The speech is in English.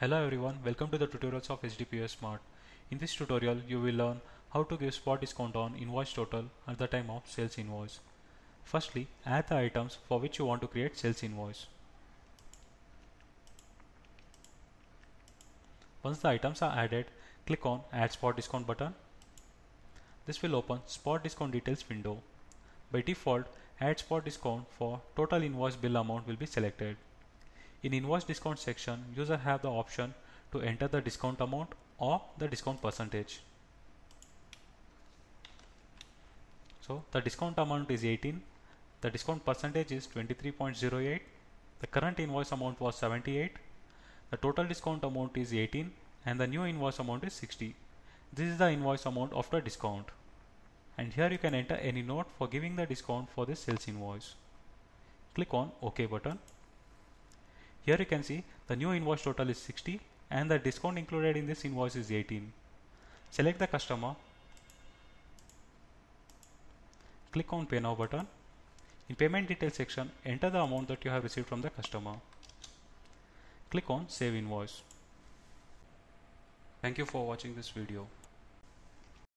Hello everyone, welcome to the tutorials of HDPOS Smart. In this tutorial, you will learn how to give spot discount on invoice total at the time of sales invoice. Firstly, add the items for which you want to create sales invoice. Once the items are added, click on Add Spot Discount button. This will open Spot Discount Details window. By default, Add Spot Discount for total invoice bill amount will be selected. In invoice discount section, user have the option to enter the discount amount or the discount percentage. So the discount amount is 18, the discount percentage is 23.08, the current invoice amount was 78, the total discount amount is 18 and the new invoice amount is 60. This is the invoice amount after discount. And here you can enter any note for giving the discount for this sales invoice. Click on OK button here you can see the new invoice total is 60 and the discount included in this invoice is 18. Select the customer. Click on Pay Now button. In Payment Details section, enter the amount that you have received from the customer. Click on Save Invoice. Thank you for watching this video.